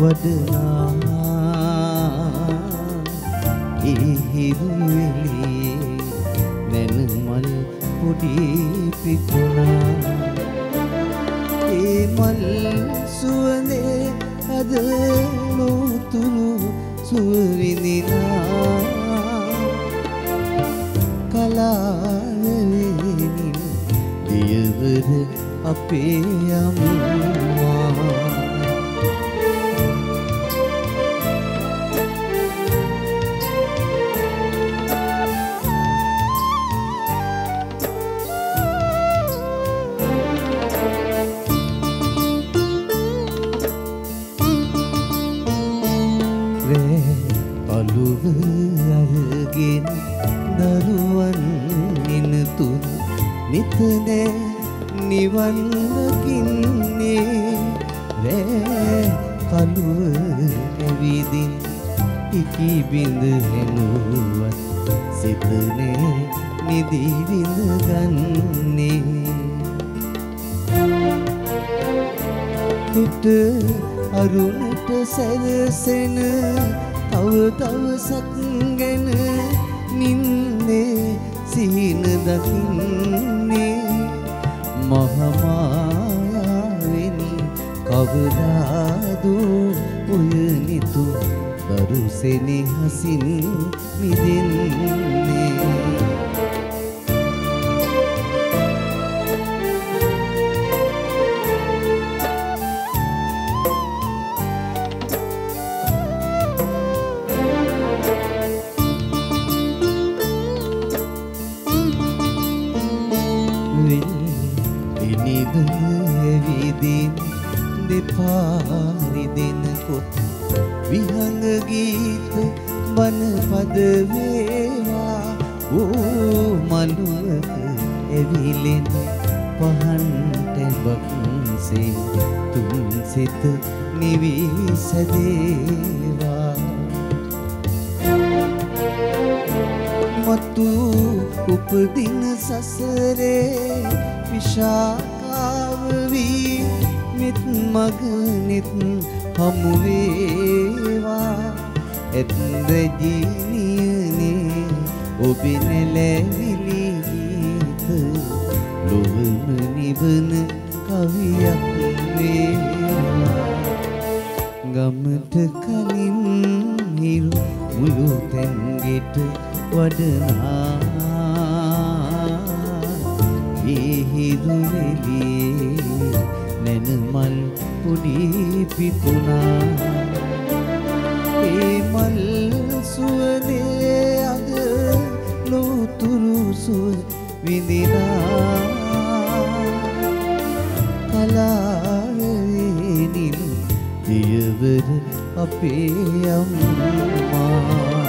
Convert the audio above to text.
වඩනා ඒ හිරුවෙලේ නැනමල් පොඩි පිපුණා ඒ මල් සුවනේ අද ලෝතුරු සුවවිඳිනා කලාවෙනින් දියවර අපේ අම්මා අරගෙන දරුවන් එනතුන් නිතනෑ නිවන් දකින්නේ රෑ කළුව ඇවිදින් ඉකි බිඳ හැනුවත් සිතනෑ නිදී විඳ ගන්නේ. හිට අරුණට සැරසෙන තව දවසක් ගැන නින්නේ සිහින දකින්නේ. මහමායාවෙනි කවදාදෝ ඔය නිතු දරුසෙනෙ හසින් මිදෙන්නේ. එනිද ඇවිදින් දෙපාරි දෙනකොට විහඟ ගීත බන පද වේවා ඕ මනුවක ඇවිලෙන පහන් ටැබක්සේ තුන් සිත නිවී සැදේවා. මතු උපදින සසරේ විශාකාව වී මෙත් මගනෙත් හමුවේවා ඇත් රජීනියනේ ඔබි නැලැවිලි ගීත ලොවම නිවන කවියක් වේවා. ගමට කලින් හිරු මුළු තැන්ගෙට වඩනා. ඒ හිරුවෙලියේ නැනමල් පොඩි පිපුණා ඒ මල් සුවනේ අද ලෝතුරු සුව විඳිනා. කලාවෙනින් දියවර අපේ අම්මා.